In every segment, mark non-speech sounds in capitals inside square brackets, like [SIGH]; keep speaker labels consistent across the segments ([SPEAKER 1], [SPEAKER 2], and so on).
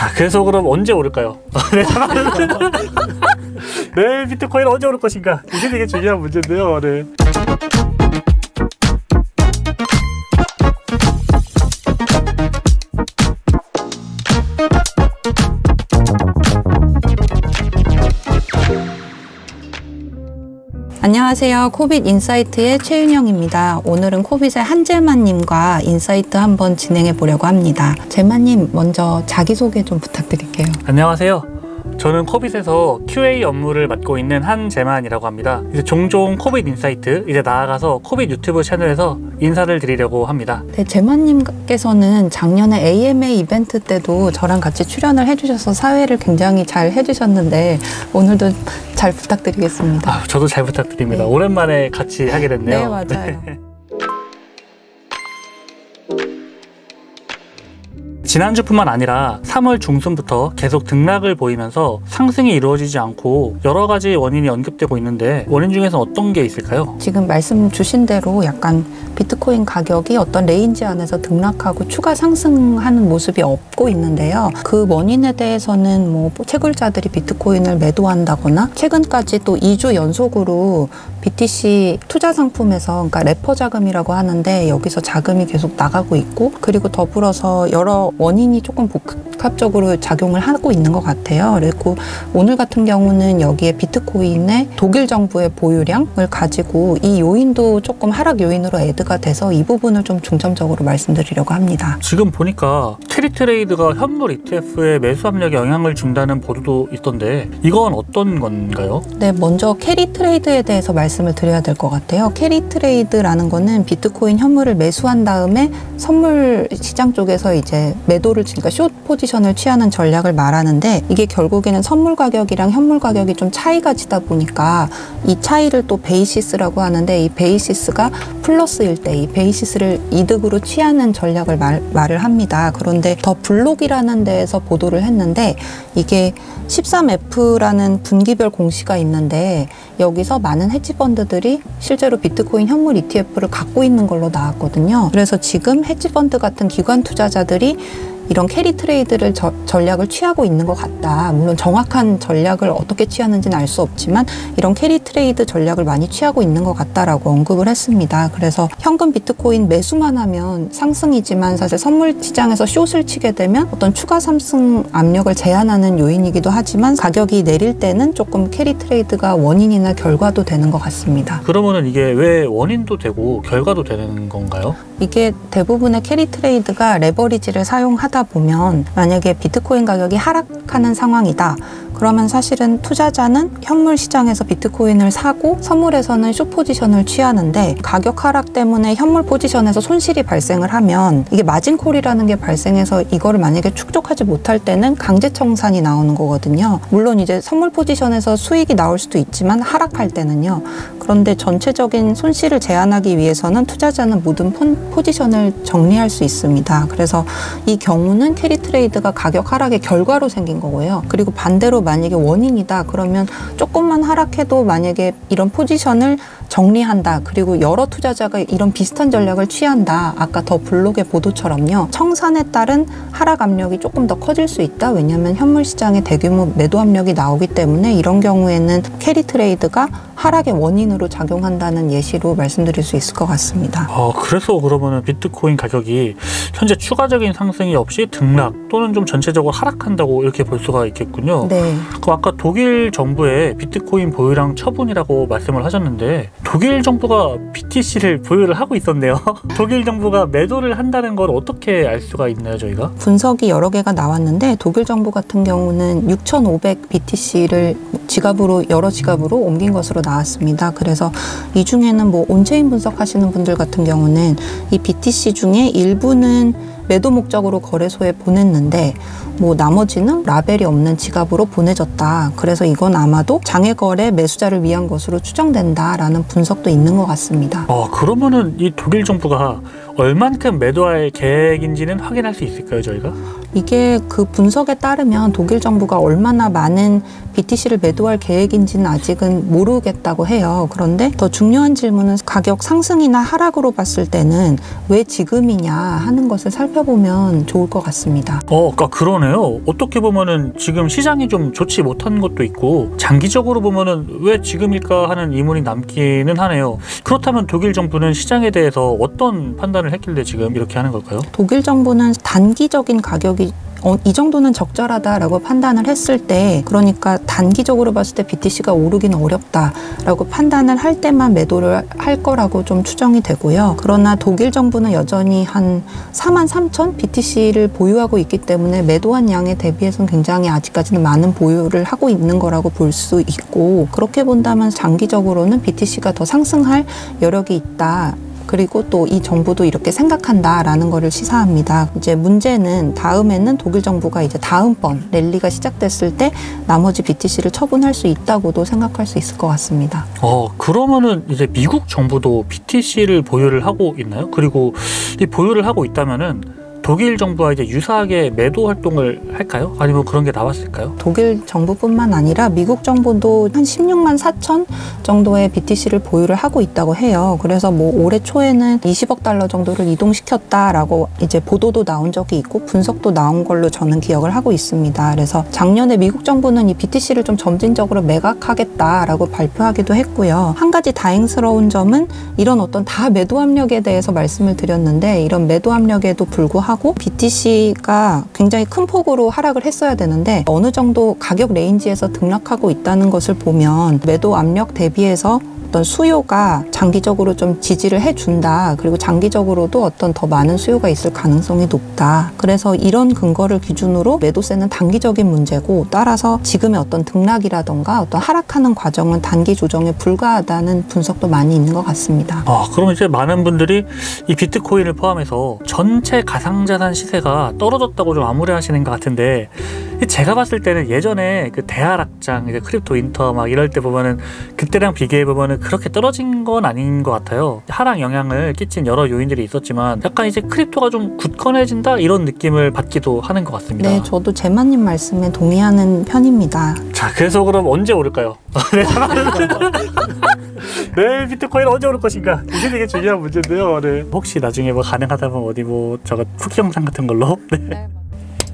[SPEAKER 1] 자, 그래서 그럼 언제 오를까요? [LAUGHS] [LAUGHS] 네, 비트코인 언제 오를 것인가? 이게 되게 중요한 문제인데요. 네.
[SPEAKER 2] 안녕하세요. 코빗 인사이트의 최윤영입니다. 오늘은 코빗의 한재만님과 인사이트 한번 진행해 보려고 합니다. 재만님, 먼저 자기소개 좀 부탁드릴게요.
[SPEAKER 1] 안녕하세요. 저는 코빗에서 QA 업무를 맡고 있는 한재만이라고 합니다. 이제 종종 코빗 인사이트, 이제 나아가서 코빗 유튜브 채널에서 인사를 드리려고 합니다.
[SPEAKER 2] 네, 재만님께서는 작년에 AMA 이벤트 때도 저랑 같이 출연을 해주셔서 사회를 굉장히 잘 해주셨는데 오늘도 잘 부탁드리겠습니다.
[SPEAKER 1] 아, 저도 잘 부탁드립니다.
[SPEAKER 2] 네.
[SPEAKER 1] 오랜만에 같이 하게 됐네요.
[SPEAKER 2] 네, 맞아요. [LAUGHS]
[SPEAKER 1] 지난주뿐만 아니라 3월 중순부터 계속 등락을 보이면서 상승이 이루어지지 않고 여러 가지 원인이 언급되고 있는데 원인 중에서 어떤 게 있을까요?
[SPEAKER 2] 지금 말씀 주신 대로 약간 비트코인 가격이 어떤 range 안에서 등락하고 추가 상승하는 모습이 없고 있는데요. 그 원인에 대해서는 뭐 채굴자들이 비트코인을 매도한다거나 최근까지 또 2주 연속으로 BTC 투자 상품에서 그러니까 wrapper 자금이라고 하는데 여기서 자금이 계속 나가고 있고 그리고 더불어서 여러 원인이 조금 복합적으로 작용을 하고 있는 것 같아요. 그리고 오늘 같은 경우는 여기에 비트코인의 독일 정부의 보유량을 가지고 이 요인도 조금 하락 요인으로 add가 돼서 이 부분을 좀 중점적으로 말씀드리려고 합니다.
[SPEAKER 1] 지금 보니까 캐리 트레이드가 현물 ETF에 매수 압력에 영향을 준다는 보도도 있던데 이건 어떤 건가요?
[SPEAKER 2] 네, 먼저 캐리 트레이드에 대해서 말씀을 드려야 될 것 같아요. 캐리 트레이드라는 거는 비트코인 현물을 매수한 다음에 선물 시장 쪽에서 이제 매도를 그러니까 숏 포지션을 취하는 전략을 말하는데 이게 결국에는 선물 가격이랑 현물 가격이 좀 차이가 지다 보니까 이 차이를 또 베이시스라고 하는데 이 베이시스가 플러스일 때 이 베이시스를 이득으로 취하는 전략을 말, 말을 합니다. 그런데 The Block이라는 데에서 보도를 했는데 이게 13F라는 분기별 공시가 있는데 여기서 많은 헤지펀드들이 실제로 비트코인 현물 ETF를 갖고 있는 걸로 나왔거든요. 그래서 지금 헤지펀드 같은 기관 투자자들이 이런 캐리 트레이드를 저, 전략을 취하고 있는 것 같다. 물론 정확한 전략을 어떻게 취하는지는 알 수 없지만 이런 캐리 트레이드 전략을 많이 취하고 있는 것 같다라고 언급을 했습니다. 그래서 현물 비트코인 매수만 하면 상승이지만 사실 선물 시장에서 숏을 치게 되면 어떤 추가 상승 압력을 제한하는 요인이기도 하지만 가격이 내릴 때는 조금 캐리 트레이드가 원인이나 결과도 되는 것 같습니다.
[SPEAKER 1] 그러면은 이게 왜 원인도 되고 결과도 되는 건가요?
[SPEAKER 2] 이게 대부분의 캐리 트레이드가 레버리지를 사용하다 보면 만약에 비트코인 가격이 하락하는 상황이다. 그러면 사실은 투자자는 현물 시장에서 비트코인을 사고 선물에서는 숏 포지션을 취하는데 가격 하락 때문에 현물 포지션에서 손실이 발생을 하면 이게 마진콜이라는 게 발생해서 이거를 만약에 충족하지 못할 때는 강제 청산이 나오는 거거든요. 물론 이제 선물 포지션에서 수익이 나올 수도 있지만 하락할 때는요. 그런데 전체적인 손실을 제한하기 위해서는 투자자는 모든 포지션을 정리할 수 있습니다. 그래서 이 경우는 캐리 트레이드가 가격 하락의 결과로 생긴 거고요. 그리고 반대로 만약에 원인이다 그러면 조금만 하락해도 만약에 이런 포지션을 정리한다 그리고 여러 투자자가 이런 비슷한 전략을 취한다 아까 The Block의 보도처럼요 청산에 따른 하락 압력이 조금 더 커질 수 있다 왜냐하면 현물 시장에 대규모 매도 압력이 나오기 때문에 이런 경우에는 캐리 트레이드가 하락의 원인으로 작용한다는 예시로 말씀드릴 수 있을 것 같습니다.
[SPEAKER 1] 아, 그래서 그러면은 비트코인 가격이 현재 추가적인 상승이 없이 등락 또는 좀 전체적으로 하락한다고 이렇게 볼 수가 있겠군요.
[SPEAKER 2] 네.
[SPEAKER 1] 그럼 아까 독일 정부의 비트코인 보유량 처분이라고 말씀을 하셨는데 독일 정부가 BTC를 보유를 하고 있었네요. [LAUGHS] 독일 정부가 매도를 한다는 걸 어떻게 알 수가 있나요, 저희가?
[SPEAKER 2] 분석이 여러 개가 나왔는데 독일 정부 같은 경우는 6,500 BTC를 지갑으로 여러 지갑으로 옮긴 것으로 나왔습니다. 그래서 이 중에는 뭐 on-chain 분석하시는 분들 같은 경우는 이 BTC 중에 일부는 매도 목적으로 거래소에 보냈는데 뭐 나머지는 라벨이 없는 지갑으로 보내졌다. 그래서 이건 아마도 장외 거래 매수자를 위한 것으로 추정된다라는 분석도 있는 것 같습니다.
[SPEAKER 1] 아, 그러면은 이 독일 정부가 얼만큼 매도할 계획인지는 확인할 수 있을까요, 저희가?
[SPEAKER 2] 이게 그 분석에 따르면 독일 정부가 얼마나 많은 BTC를 매도할 계획인지는 아직은 모르겠다고 해요. 그런데 더 중요한 질문은 가격 상승이나 하락으로 봤을 때는 왜 지금이냐 하는 것을 살펴보면 좋을 것 같습니다.
[SPEAKER 1] 어, 그러니까 그러네요. 어떻게 보면은 지금 시장이 좀 좋지 못한 것도 있고 장기적으로 보면은 왜 지금일까 하는 의문이 남기는 하네요. 그렇다면 독일 정부는 시장에 대해서 어떤 판단을 했길래 지금 이렇게 하는 걸까요?
[SPEAKER 2] 독일 정부는 단기적인 가격이 어, 이 정도는 적절하다라고 판단을 했을 때 그러니까 단기적으로 봤을 때 BTC가 오르기는 어렵다라고 판단을 할 때만 매도를 할 거라고 좀 추정이 되고요. 그러나 독일 정부는 여전히 한 4만 3천 BTC를 보유하고 있기 때문에 매도한 양에 대비해서는 굉장히 아직까지는 많은 보유를 하고 있는 거라고 볼 수 있고 그렇게 본다면 장기적으로는 BTC가 더 상승할 여력이 있다. 그리고 또 이 정부도 이렇게 생각한다라는 거를 시사합니다. 이제 문제는 다음에는 독일 정부가 이제 다음번 랠리가 시작됐을 때 나머지 BTC를 처분할 수 있다고도 생각할 수 있을 것 같습니다.
[SPEAKER 1] 어, 그러면은 이제 미국 정부도 BTC를 보유를 하고 있나요? 그리고 이 보유를 하고 있다면은 독일 정부와 이제 유사하게 매도 활동을 할까요? 아니면 그런 게 나왔을까요?
[SPEAKER 2] 독일 정부뿐만 아니라 미국 정부도 한 16만 4천 정도의 BTC를 보유를 하고 있다고 해요. 그래서 뭐 올해 초에는 20억 달러 정도를 이동시켰다라고 이제 보도도 나온 적이 있고 분석도 나온 걸로 저는 기억을 하고 있습니다. 그래서 작년에 미국 정부는 이 BTC를 좀 점진적으로 매각하겠다라고 발표하기도 했고요. 한 가지 다행스러운 점은 이런 어떤 다 매도 압력에 대해서 말씀을 드렸는데 이런 매도 압력에도 불구하고 BTC가 굉장히 큰 폭으로 하락을 했어야 되는데 어느 정도 가격 range에서 등락하고 있다는 것을 보면 매도 압력 대비해서 어떤 수요가 장기적으로 좀 지지를 해준다. 그리고 장기적으로도 어떤 더 많은 수요가 있을 가능성이 높다. 그래서 이런 근거를 기준으로 매도세는 단기적인 문제고 따라서 지금의 어떤 등락이라던가 어떤 하락하는 과정은 단기 조정에 불과하다는 분석도 많이 있는 것 같습니다.
[SPEAKER 1] 아, 그럼 이제 많은 분들이 이 비트코인을 포함해서 전체 가상자산 시세가 떨어졌다고 좀 암울해하시는 것 같은데 제가 봤을 때는 예전에 그 대하락장 이제 crypto winter 막 이럴 때 보면은 그때랑 비교해 보면은 그렇게 떨어진 건 아닌 것 같아요. 하락 영향을 끼친 여러 요인들이 있었지만 약간 이제 crypto가 좀 굳건해진다 이런 느낌을 받기도 하는 것 같습니다.
[SPEAKER 2] 네, 저도 제마님 말씀에 동의하는 편입니다.
[SPEAKER 1] 자, 그래서 그럼 언제 오를까요? [LAUGHS] 네, [LAUGHS] 비트코인 언제 오를 것인가? 이게 되게 중요한 문제인데요. 네. 혹시 나중에 뭐 가능하다면 어디 뭐 저거 후기 영상 같은 걸로? 네.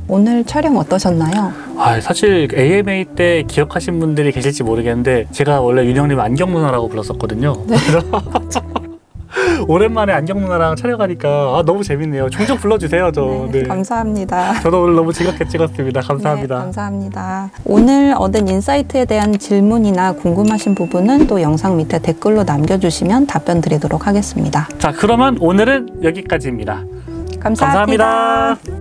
[SPEAKER 2] 오늘 촬영 어떠셨나요?
[SPEAKER 1] 아, 사실 AMA 때 기억하신 분들이 계실지 모르겠는데 제가 원래 윤영님 안경 누나라고 불렀었거든요. [LAUGHS] 그래서 [LAUGHS] 오랜만에 안경 누나랑 촬영하니까 아, 너무 재밌네요. 종종 불러주세요, 저. 네.
[SPEAKER 2] 감사합니다.
[SPEAKER 1] 저도 오늘 너무 즐겁게 찍었습니다. 감사합니다.
[SPEAKER 2] 네, 감사합니다. 오늘 얻은 인사이트에 대한 질문이나 궁금하신 부분은 또 영상 밑에 댓글로 남겨주시면 답변 드리도록 하겠습니다.
[SPEAKER 1] 자, 그러면 오늘은 여기까지입니다.
[SPEAKER 2] 감사합니다.
[SPEAKER 1] 감사합니다.